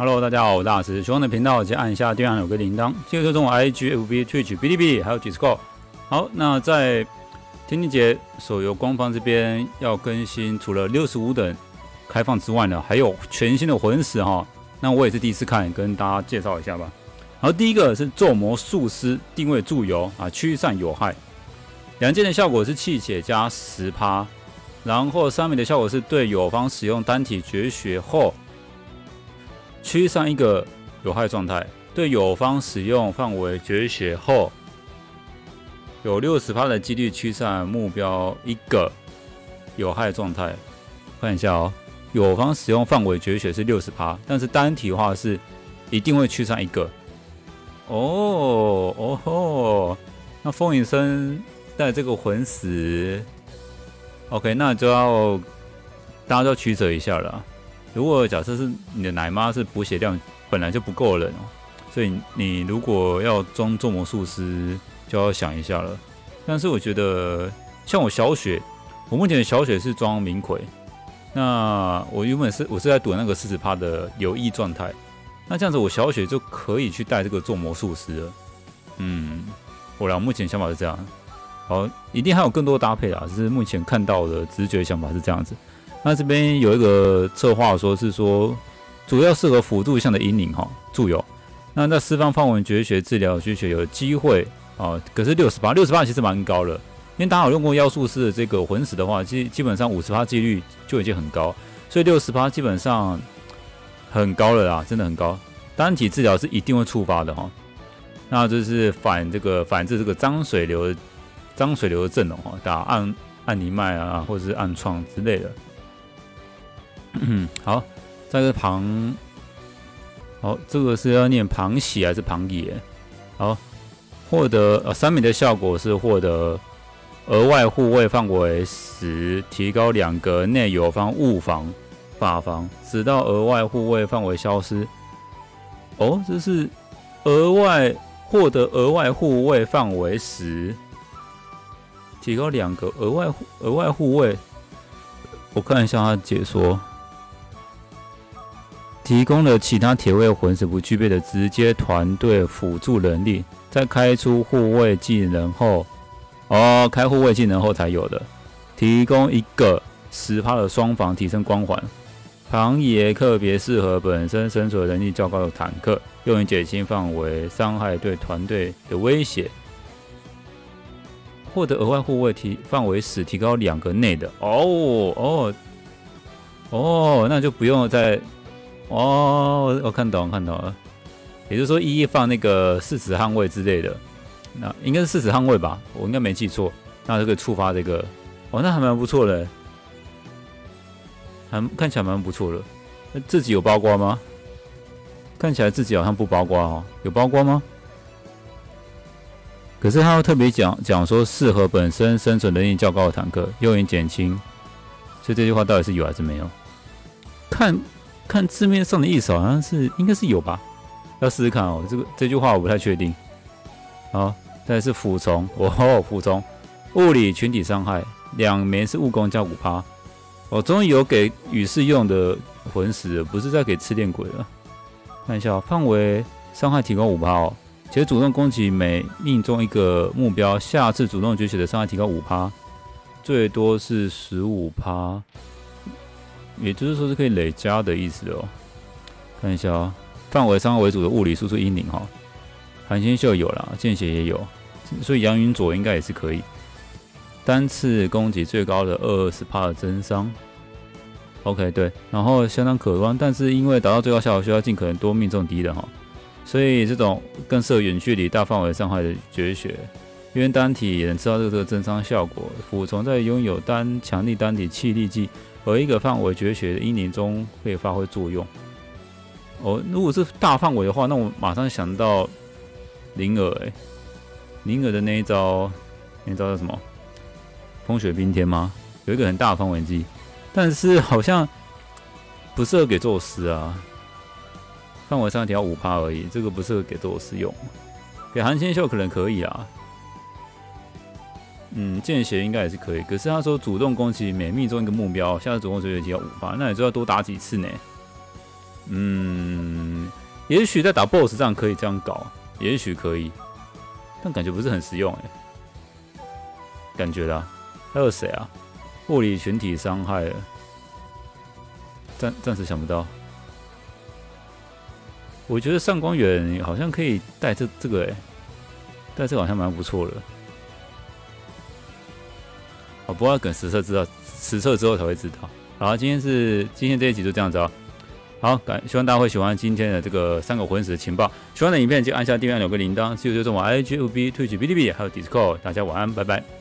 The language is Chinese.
Hello，大家好，我是大师。喜欢的频道请按一下订阅按钮跟铃铛，记得追踪我 IG、FB、Twitch、哔哩哔哩还有 Discord。好，那在天津节手游官方这边要更新，除了六十五等开放之外呢，还有全新的魂石哈。那我也是第一次看，跟大家介绍一下吧。然后第一个是咒魔术师定位助游啊，驱散有害。两件的效果是气血加十趴，然后三米的效果是对友方使用单体绝学后。驱散一个有害状态，对友方使用范围绝学后，有六十趴的几率驱散目标一个有害状态。看一下哦，友方使用范围绝学是六十趴，但是单体的话是一定会驱散一个。哦哦吼，那风影生带这个魂石，OK，那就要大家就要取舍一下了。如果假设是你的奶妈是补血量本来就不够人哦，所以你如果要装做魔术师就要想一下了。但是我觉得像我小雪，我目前的小雪是装明葵，那我原本是我是在赌那个四十趴的有益状态，那这样子我小雪就可以去带这个做魔术师了。嗯，我俩目前想法是这样，好，一定还有更多搭配啊，只是目前看到的直觉想法是这样子。那这边有一个策划说是说，主要适合辅助项的引领哈，助游。那在释放范围绝学治疗绝学有机会啊，可是六十八，六十八其实蛮高了。因为大家有用过妖术师的这个魂石的话，基基本上五十八几率就已经很高，所以六十八基本上很高了啦，真的很高。单体治疗是一定会触发的哈。那就是反这个反制这个脏水流脏水流的阵容哈，打暗暗尼麦啊，或者是暗创之类的。嗯，好，在这旁，好，这个是要念旁喜还是旁野？好，获得呃三米的效果是获得额外护卫范围时，提高两个内友方物防法防，直到额外护卫范围消失。哦，这是额外获得额外护卫范围时，提高两个额外额外护卫。我看一下他解说。提供了其他铁卫魂石不具备的直接团队辅助能力，在开出护卫技能后，哦，开护卫技能后才有的。提供一个十趴的双防提升光环。庞爷特别适合本身生存能力较高的坦克，用于减轻范围伤害对团队的威胁。获得额外护卫提范围时提高两个内的。哦哦哦，那就不用再。哦，我看懂，看懂了。也就是说，一一放那个四十捍卫之类的，那应该是四十捍卫吧？我应该没记错。那这个触发这个，哦，那还蛮不错的，还看起来蛮不错的。那自己有包刮吗？看起来自己好像不包刮哦，有包刮吗？可是他要特别讲讲说，适合本身生存能力较高的坦克，用于减轻。所以这句话到底是有还是没有？看。看字面上的意思，好像是应该是有吧，要试试看哦。这个这句话我不太确定。好，再来是俯冲，哦，俯冲，物理群体伤害，两枚是物攻加五趴。我终于有给羽士用的魂石，不是在给赤练鬼了。看一下，范围伤害提高五趴哦，且主动攻击每命中一个目标，下次主动举起的伤害提高五趴，最多是十五趴。也就是说是可以累加的意思哦。看一下啊，范围伤害为主的物理输出阴灵哈，寒星秀有了，见血也有，所以杨云左应该也是可以。单次攻击最高的二十帕的增伤，OK 对，然后相当可观，但是因为达到最高效果需要尽可能多命中敌人哈，所以这种更适合远距离大范围伤害的绝学，因为单体也能知道这个这个增伤效果。俯冲在拥有单强力单体气力技。和一个范围绝学的阴灵中可以发挥作用。哦，如果是大范围的话，那我马上想到灵儿哎，灵儿的那一招，那招叫什么？风雪冰天吗？有一个很大的范围技，但是好像不适合给宙斯啊。范围上调五趴而已，这个不适合给宙斯用。给韩千秀可能可以啊。嗯，见血应该也是可以，可是他说主动攻击每命中一个目标，下次主动追击要五发，那你就要多打几次呢？嗯，也许在打 BOSS 这样可以这样搞，也许可以，但感觉不是很实用哎，感觉啦。还有谁啊？物理群体伤害，暂暂时想不到。我觉得上光远好像可以带这这个哎，带这个好像蛮不错的。哦，不过要等实测知道，实测之后才会知道。好，今天是今天这一集就这样子啊。好，感希望大家会喜欢今天的这个三个魂石情报。喜欢的影片就按下订阅按钮跟铃铛，记得追踪我 IG、FB、Twitch、哔哩哔哩还有 Discord。大家晚安，拜拜。